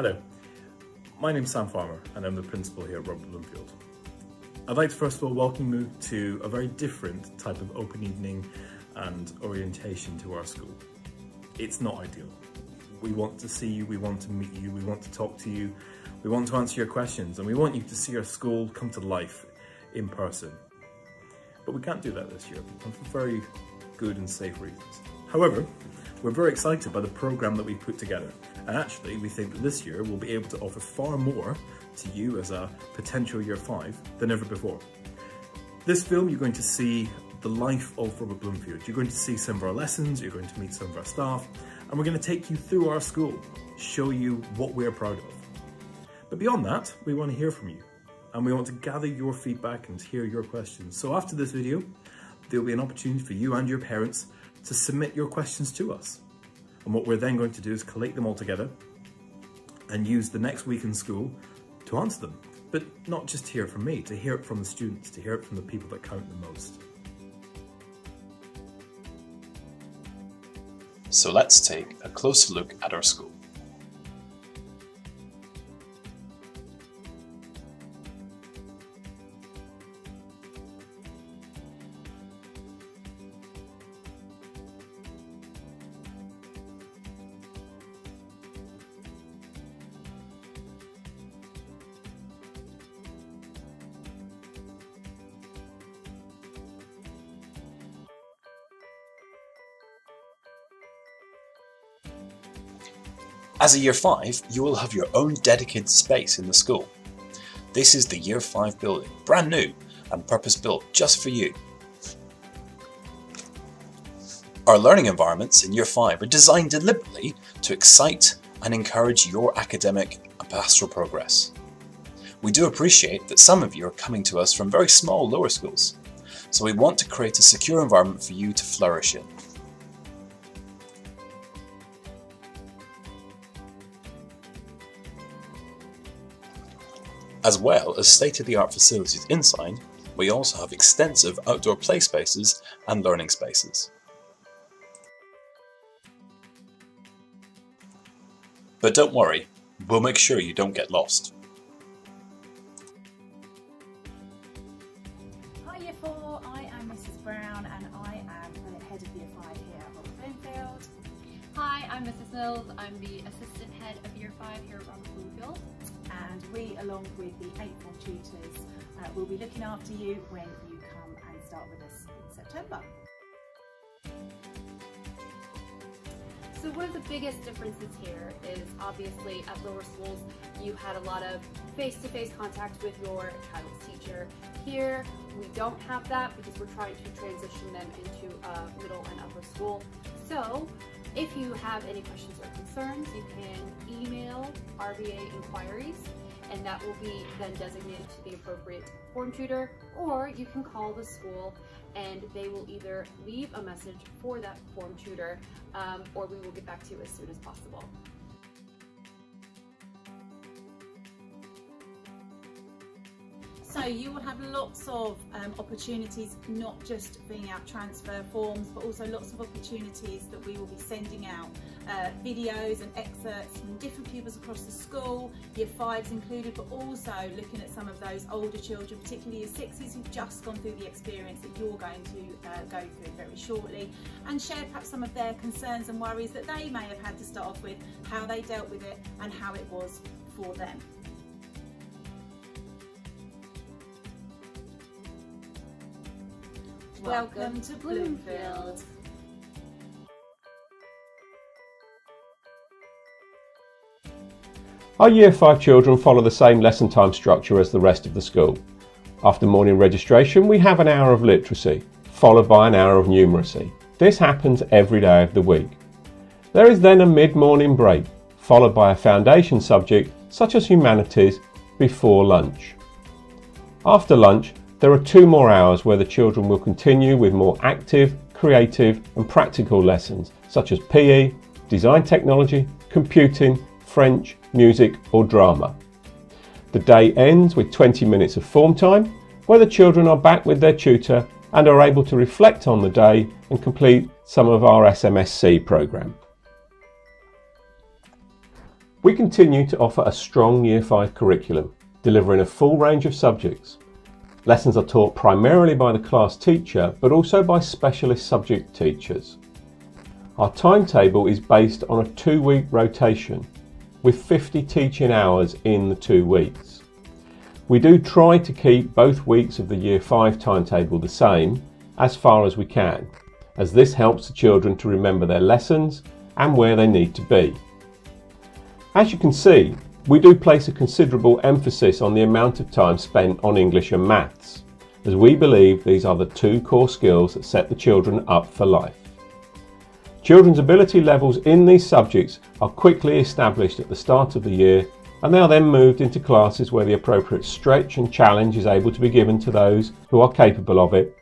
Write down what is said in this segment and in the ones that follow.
Hello, my name's Sam Farmer and I'm the principal here at Robert Bloomfield. I'd like to first of all welcome you to a very different type of open evening and orientation to our school. It's not ideal. We want to see you, we want to meet you, we want to talk to you, we want to answer your questions and we want you to see our school come to life in person. But we can't do that this year for very good and safe reasons. However, we're very excited by the programme that we've put together and actually, we think that this year we'll be able to offer far more to you as a potential year five than ever before. This film, you're going to see the life of Robert Bloomfield. You're going to see some of our lessons, you're going to meet some of our staff, and we're going to take you through our school, show you what we're proud of. But beyond that, we want to hear from you, and we want to gather your feedback and hear your questions. So after this video, there'll be an opportunity for you and your parents to submit your questions to us. And what we're then going to do is collate them all together and use the next week in school to answer them. But not just hear it from me, to hear it from the students, to hear it from the people that count the most. So let's take a closer look at our school. As a Year 5, you will have your own dedicated space in the school. This is the Year 5 building, brand new and purpose built just for you. Our learning environments in Year 5 are designed deliberately to excite and encourage your academic and pastoral progress. We do appreciate that some of you are coming to us from very small lower schools, so we want to create a secure environment for you to flourish in. As well as state-of-the-art facilities inside, we also have extensive outdoor play spaces and learning spaces. But don't worry, we'll make sure you don't get lost. Hi Year 4, I am Mrs Brown and I am the head of Year 5 here at Robert. Hi, I'm Mrs Mills. I'm the assistant head of Year 5 here at Robert. And we, along with the 8th form tutors, uh, will be looking after you when you come and start with us in September. So one of the biggest differences here is obviously at lower schools you had a lot of face-to-face -face contact with your child's teacher. Here we don't have that because we're trying to transition them into a middle and upper school. So if you have any questions or concerns you can email RBA inquiries and that will be then designated to the appropriate form tutor or you can call the school and they will either leave a message for that form tutor um, or we will get back to you as soon as possible. So you will have lots of um, opportunities, not just filling out transfer forms, but also lots of opportunities that we will be sending out uh, videos and excerpts from different pupils across the school, year fives included, but also looking at some of those older children, particularly year sixes who've just gone through the experience that you're going to uh, go through very shortly, and share perhaps some of their concerns and worries that they may have had to start off with, how they dealt with it and how it was for them. Welcome to Bloomfield. Our Year 5 children follow the same lesson time structure as the rest of the school. After morning registration we have an hour of literacy, followed by an hour of numeracy. This happens every day of the week. There is then a mid-morning break, followed by a foundation subject such as humanities before lunch. After lunch there are two more hours where the children will continue with more active, creative and practical lessons such as PE, design technology, computing, French, music or drama. The day ends with 20 minutes of form time where the children are back with their tutor and are able to reflect on the day and complete some of our SMSC programme. We continue to offer a strong Year 5 curriculum, delivering a full range of subjects. Lessons are taught primarily by the class teacher, but also by specialist subject teachers. Our timetable is based on a two week rotation, with 50 teaching hours in the two weeks. We do try to keep both weeks of the Year 5 timetable the same as far as we can, as this helps the children to remember their lessons and where they need to be. As you can see, we do place a considerable emphasis on the amount of time spent on English and maths, as we believe these are the two core skills that set the children up for life. Children's ability levels in these subjects are quickly established at the start of the year and they are then moved into classes where the appropriate stretch and challenge is able to be given to those who are capable of it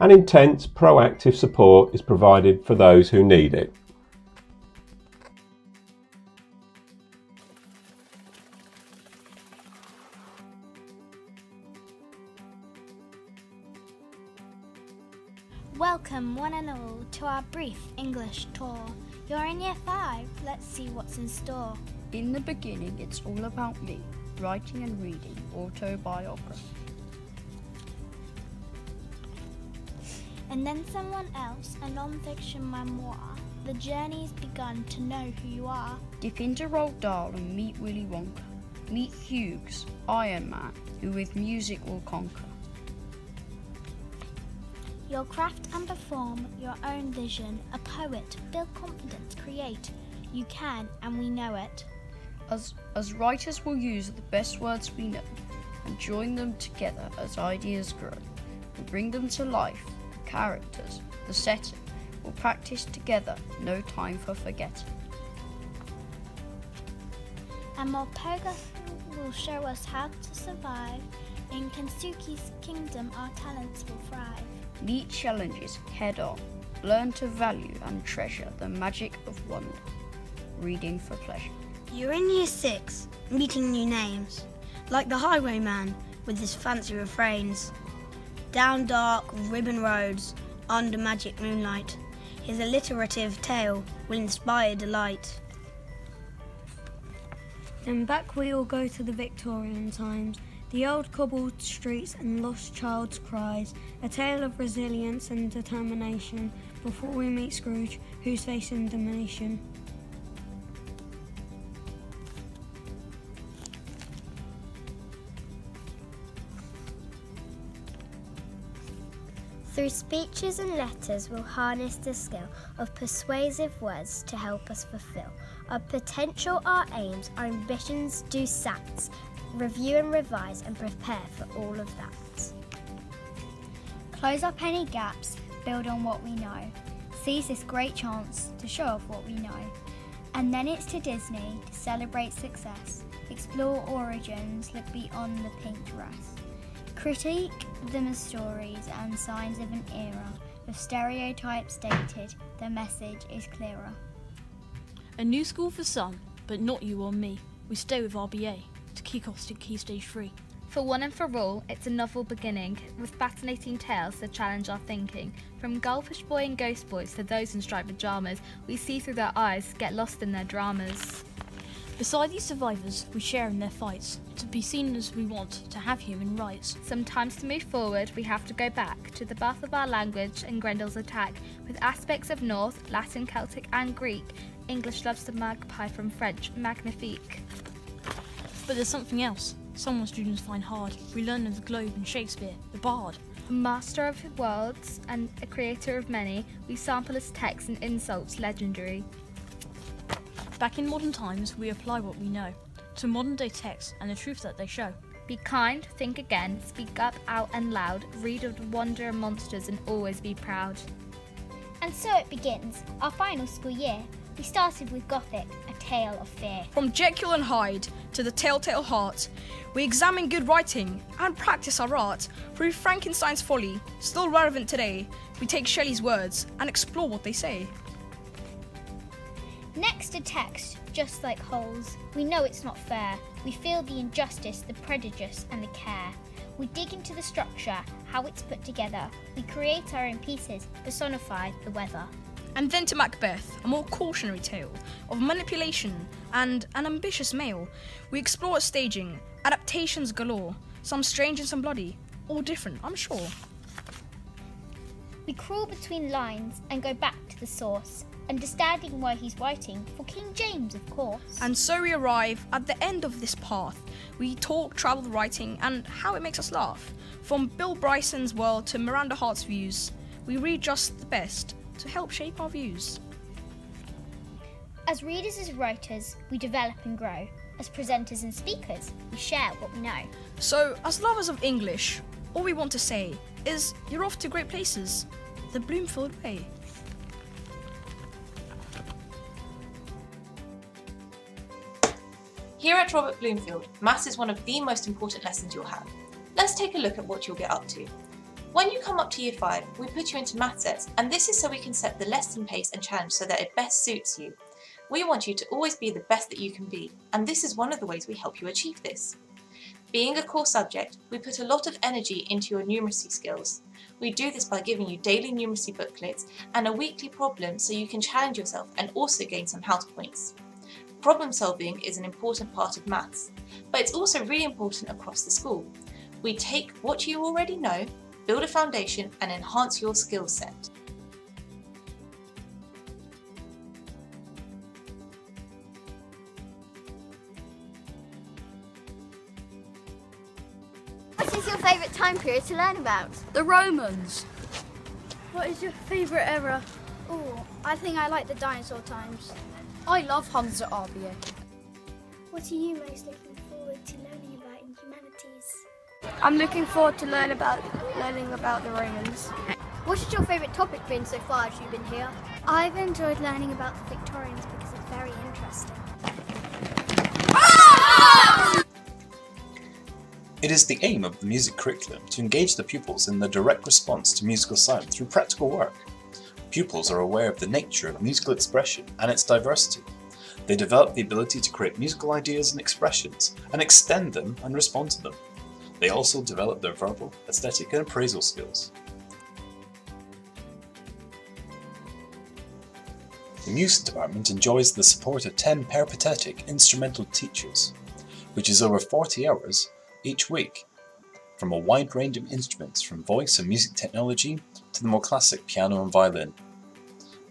and intense proactive support is provided for those who need it. Welcome, one and all, to our brief English tour. You're in year five. Let's see what's in store. In the beginning, it's all about me, writing and reading autobiography. And then someone else, a non-fiction memoir. The journey's begun to know who you are. Dip into Roald Dahl and meet Willy Wonka. Meet Hughes, Iron Man, who with music will conquer. You'll craft and perform your own vision. A poet, build confidence, create. You can, and we know it. As, as writers, we'll use the best words we know and join them together as ideas grow. We'll bring them to life, the characters, the setting. We'll practice together, no time for forgetting. And Morpurgo will show us how to survive. In Kensuke's kingdom, our talents will thrive. Meet challenges head on. Learn to value and treasure the magic of wonder. Reading for pleasure. You're in year six, meeting new names, like the highwayman with his fancy refrains. Down dark, ribbon roads, under magic moonlight, his alliterative tale will inspire delight. Then back we all go to the Victorian times, the old cobbled streets and lost child's cries, a tale of resilience and determination before we meet Scrooge, who's facing domination. Through speeches and letters, we'll harness the skill of persuasive words to help us fulfill our potential, our aims, our ambitions, do sats, review and revise, and prepare for all of that. Close up any gaps, build on what we know, seize this great chance to show off what we know. And then it's to Disney to celebrate success, explore origins, look beyond the pink dress. Critique them as stories and signs of an era. With stereotypes dated, the message is clearer. A new school for some, but not you or me. We stay with RBA to kick off to Key Stage 3. For one and for all, it's a novel beginning, with fascinating tales that challenge our thinking. From Goldfish Boy and Ghost Boys to those in striped pajamas, we see through their eyes, get lost in their dramas. Beside these survivors, we share in their fights, to be seen as we want, to have human rights. Sometimes to move forward, we have to go back to the birth of our language and Grendel's attack, with aspects of Norse, Latin, Celtic, and Greek. English loves the magpie from French, magnifique. But there's something else. Someone students find hard. We learn of the globe and Shakespeare, the bard. A master of worlds and a creator of many, we sample his texts and insults legendary. Back in modern times, we apply what we know to modern day texts and the truth that they show. Be kind, think again, speak up out and loud, read of the wonder and monsters, and always be proud. And so it begins, our final school year. We started with Gothic, a tale of fear. From Jekyll and Hyde to the Telltale Heart, we examine good writing and practice our art. Through Frankenstein's folly, still relevant today, we take Shelley's words and explore what they say. Next a text, just like holes. We know it's not fair. We feel the injustice, the prejudice, and the care. We dig into the structure, how it's put together. We create our own pieces, personify the weather. And then to Macbeth, a more cautionary tale of manipulation and an ambitious male. We explore staging, adaptations galore, some strange and some bloody, all different, I'm sure. We crawl between lines and go back to the source, understanding why he's writing for King James, of course. And so we arrive at the end of this path. We talk travel writing and how it makes us laugh. From Bill Bryson's world to Miranda Hart's views, we read just the best to help shape our views. As readers as writers, we develop and grow. As presenters and speakers, we share what we know. So, as lovers of English, all we want to say is you're off to great places. The Bloomfield Way. Here at Robert Bloomfield, maths is one of the most important lessons you'll have. Let's take a look at what you'll get up to. When you come up to year 5, we put you into math sets and this is so we can set the lesson pace and challenge so that it best suits you. We want you to always be the best that you can be and this is one of the ways we help you achieve this. Being a core subject, we put a lot of energy into your numeracy skills. We do this by giving you daily numeracy booklets and a weekly problem so you can challenge yourself and also gain some house points. Problem solving is an important part of maths, but it's also really important across the school. We take what you already know, build a foundation and enhance your skill set. What is your favourite time period to learn about? The Romans. What is your favourite era? Oh, I think I like the dinosaur times. I love Hunter RBA. What are you most looking forward to learning about in humanities? I'm looking forward to learn about learning about the Romans. What has your favourite topic been so far as you've been here? I've enjoyed learning about the Victorians because it's very interesting. Ah! It is the aim of the music curriculum to engage the pupils in the direct response to musical sound through practical work. Pupils are aware of the nature of musical expression and its diversity. They develop the ability to create musical ideas and expressions and extend them and respond to them. They also develop their verbal, aesthetic and appraisal skills. The music department enjoys the support of 10 peripatetic instrumental teachers, which is over 40 hours each week, from a wide range of instruments from voice and music technology to the more classic piano and violin.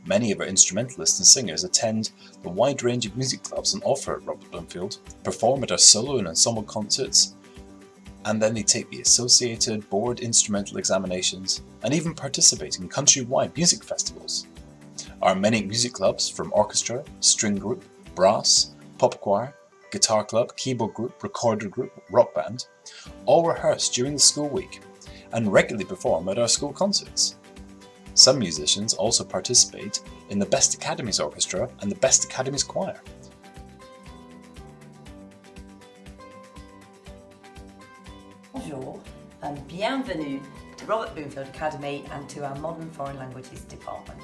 Many of our instrumentalists and singers attend the wide range of music clubs on offer at Robert Bloomfield, perform at our solo and ensemble concerts, and then they take the associated board instrumental examinations and even participate in countrywide music festivals. Our many music clubs from orchestra, string group, brass, pop choir, guitar club, keyboard group, recorder group, rock band, all rehearse during the school week and regularly perform at our school concerts. Some musicians also participate in the Best Academies Orchestra and the Best Academies Choir. Bienvenue to Robert Bloomfield Academy and to our Modern Foreign Languages department.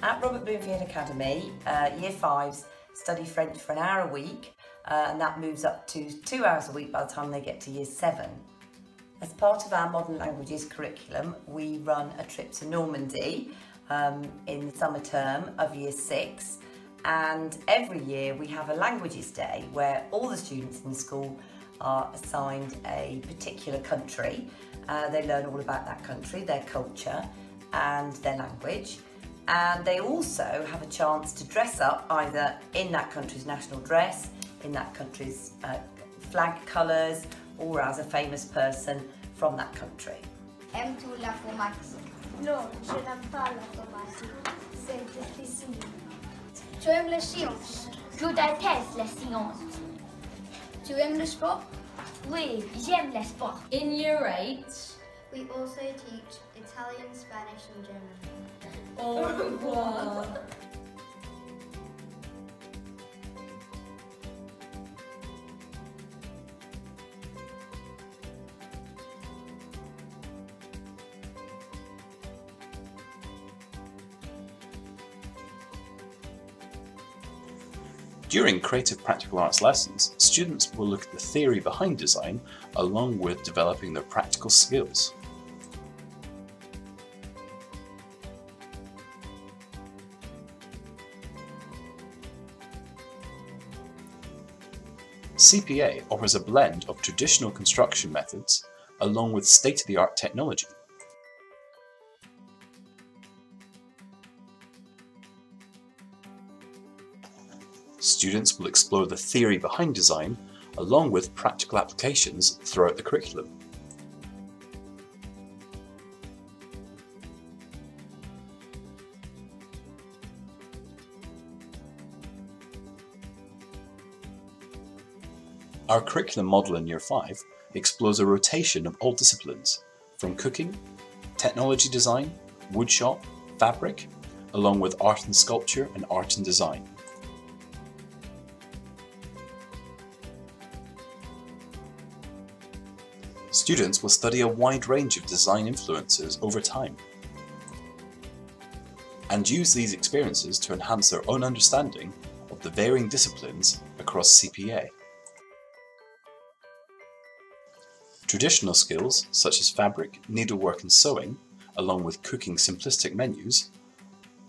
At Robert Bloomfield Academy, uh, Year 5s study French for an hour a week uh, and that moves up to two hours a week by the time they get to Year 7. As part of our Modern Languages curriculum, we run a trip to Normandy um, in the summer term of Year 6 and every year we have a Languages Day where all the students in the school are assigned a particular country. Uh, they learn all about that country, their culture and their language. And they also have a chance to dress up either in that country's national dress, in that country's uh, flag colours, or as a famous person from that country. Aimes-tu l'informatique Non, je n'aime pas l'informatique. C'est difficile. Tu aimes les sciences Je déteste les sciences. Tu aimes le sport Oui, j'aime les sports. In year 8, we also teach Italian, Spanish and German. Oh, revoir. During creative practical arts lessons, students will look at the theory behind design along with developing their practical skills. CPA offers a blend of traditional construction methods along with state-of-the-art technology Students will explore the theory behind design along with practical applications throughout the curriculum. Our curriculum model in Year 5 explores a rotation of all disciplines, from cooking, technology design, woodshop, fabric, along with art and sculpture and art and design. Students will study a wide range of design influences over time and use these experiences to enhance their own understanding of the varying disciplines across CPA. Traditional skills such as fabric, needlework and sewing, along with cooking simplistic menus,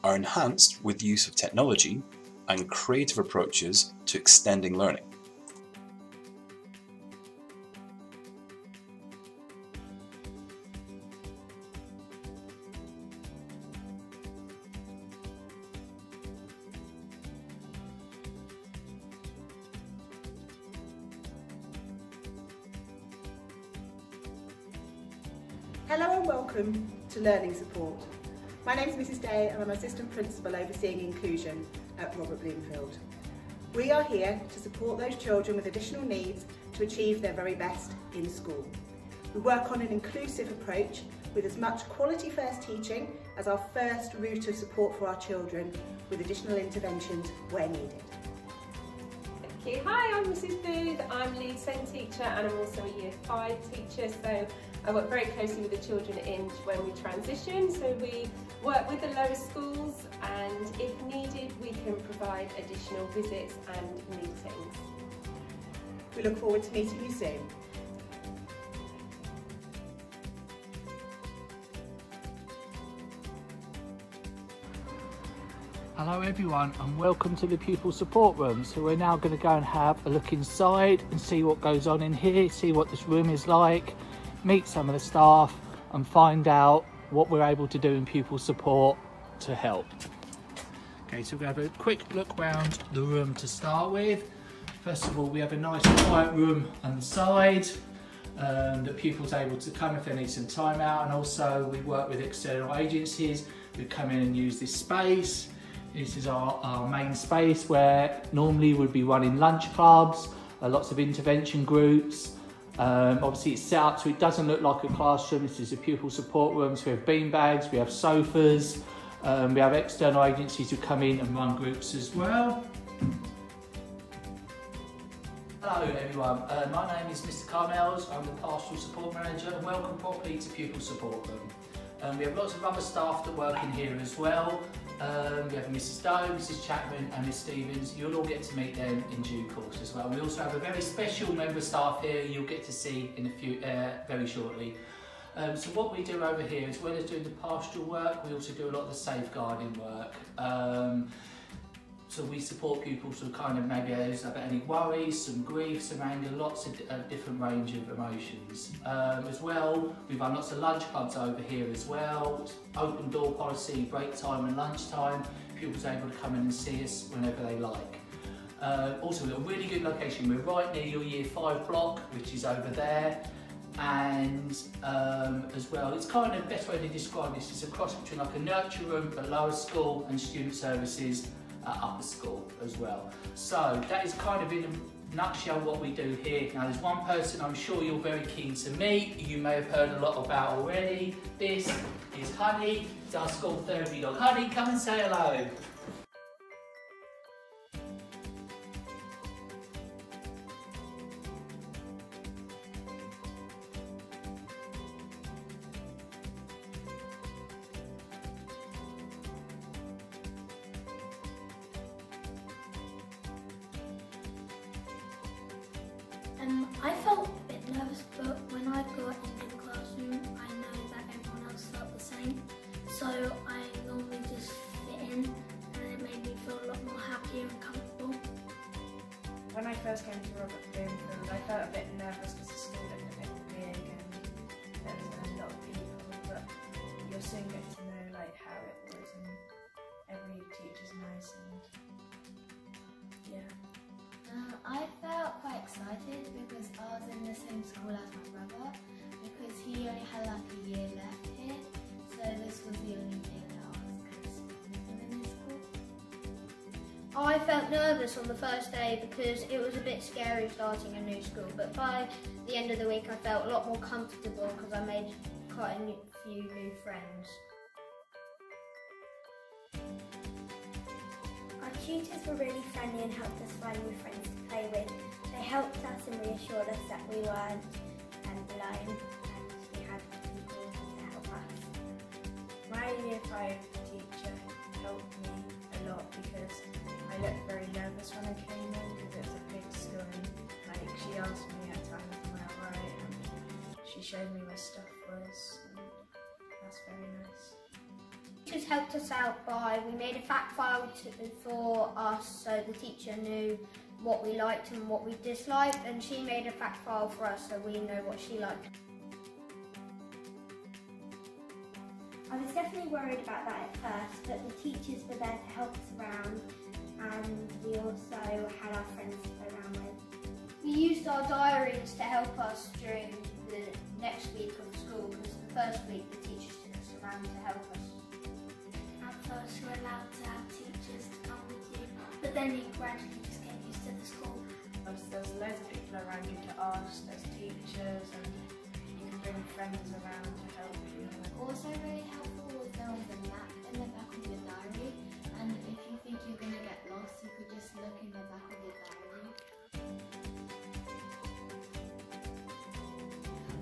are enhanced with the use of technology and creative approaches to extending learning. Learning Support. My name is Mrs Day and I'm Assistant Principal overseeing inclusion at Robert Bloomfield. We are here to support those children with additional needs to achieve their very best in school. We work on an inclusive approach with as much quality first teaching as our first route of support for our children with additional interventions where needed. Hi, I'm Mrs Booth. I'm lead SEND teacher and I'm also a year five teacher. So I work very closely with the children in when we transition. So we work with the lower schools and if needed, we can provide additional visits and meetings. We look forward to meeting you soon. Hello everyone and welcome to the pupil support room. So we're now going to go and have a look inside and see what goes on in here, see what this room is like, meet some of the staff and find out what we're able to do in pupil support to help. Okay, so to have a quick look around the room to start with. First of all, we have a nice quiet room on the side um, that pupils are able to come if they need some time out and also we work with external agencies who come in and use this space. This is our, our main space where normally we'd be running lunch clubs, uh, lots of intervention groups. Um, obviously it's set up so it doesn't look like a classroom. This is a pupil support room. So we have bean bags, we have sofas, um, we have external agencies who come in and run groups as well. Hello everyone, uh, my name is Mr Carmels, I'm the Pastoral Support Manager and welcome properly to Pupil Support Room. Um, we have lots of other staff that work in here as well. Um, we have Mrs Doe, Mrs Chapman and Miss Stevens. You'll all get to meet them in due course as well. We also have a very special member staff here you'll get to see in a few uh, very shortly. Um, so what we do over here, as well as doing the pastoral work, we also do a lot of the safeguarding work. Um, so we support pupils who kind of maybe have any worries, some grief, some anger, lots of a different range of emotions. Um, as well, we run lots of lunch clubs over here as well, open door policy, break time and lunch time. Pupils able to come in and see us whenever they like. Uh, also, got a really good location. We're right near your year five block, which is over there. And um, as well, it's kind of the best way to describe this is a cross between like a nurture room for lower school and student services at upper school as well. So that is kind of in a nutshell what we do here. Now there's one person I'm sure you're very keen to meet, you may have heard a lot about already. This is Honey, it's our school therapy dog. Honey, come and say hello. I felt nervous on the first day because it was a bit scary starting a new school, but by the end of the week I felt a lot more comfortable because I made quite a new, few new friends. Our tutors were really friendly and helped us find new friends to play with. They helped us and reassured us that we weren't um, alone and we had people to help us. My year five teacher helped me a lot because I looked very nervous when I came in because it was a big school and like she asked me at times am I alright and she showed me where stuff was and that's very nice. Teachers helped us out by, we made a fact file to, for us so the teacher knew what we liked and what we disliked and she made a fact file for us so we know what she liked. I was definitely worried about that at first, but the teachers were there to help us around and we also had our friends to play around with. We used our diaries to help us during the next week of school because the first week the teachers took us around to help us. At first you were allowed to have teachers to come with you, but then you gradually just get used to the school. There's, there's loads of people around you to ask, there's teachers and you can bring friends around to help you. Also really helpful was there was a map in the back of your diary going to get lost you could just look in the back of your diary.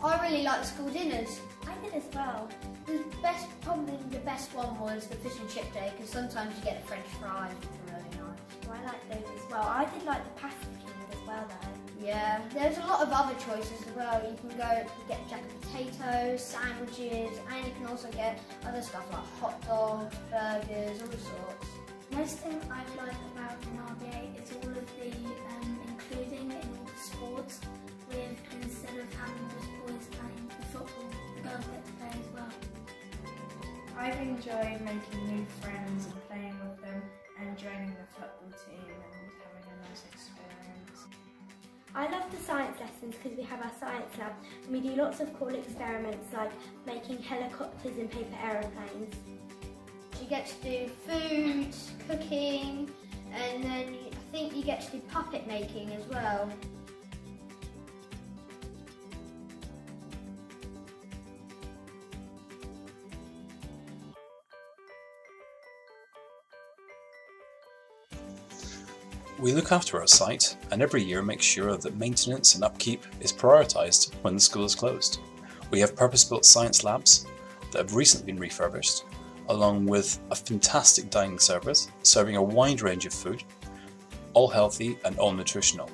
I really like school dinners. I did as well. The best, probably the best one was the fish and chip day because sometimes you get a French fry, which are really nice. Oh, I like those as well. I did like the pasta as well though. Yeah, there's a lot of other choices as well. You can go you get jack of potatoes, sandwiches, and you can also get other stuff like hot dogs, I've enjoyed making new friends and playing with them and joining the football team and having a nice experience. I love the science lessons because we have our science lab and we do lots of cool experiments like making helicopters and paper aeroplanes. You get to do food, cooking, and then I think you get to do puppet making as well. We look after our site and every year make sure that maintenance and upkeep is prioritised when the school is closed. We have purpose-built science labs that have recently been refurbished, along with a fantastic dining service serving a wide range of food, all healthy and all nutritional.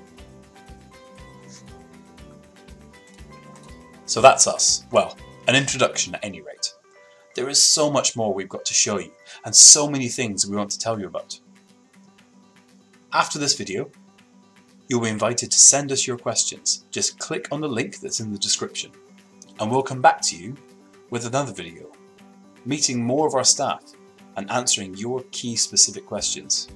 So that's us. Well, an introduction at any rate. There is so much more we've got to show you, and so many things we want to tell you about. After this video, you'll be invited to send us your questions. Just click on the link that's in the description, and we'll come back to you with another video, meeting more of our staff and answering your key specific questions.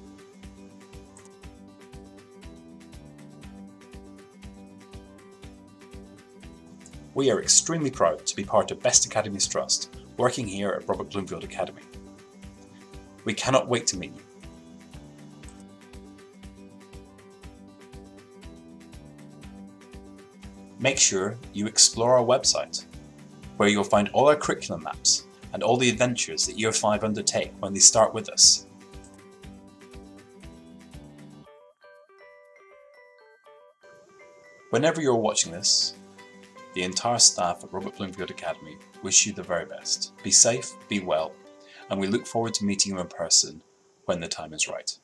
We are extremely proud to be part of Best Academies Trust, working here at Robert Bloomfield Academy. We cannot wait to meet you. Make sure you explore our website, where you'll find all our curriculum maps and all the adventures that Year 5 undertake when they start with us. Whenever you're watching this, the entire staff at Robert Bloomfield Academy wish you the very best. Be safe, be well, and we look forward to meeting you in person when the time is right.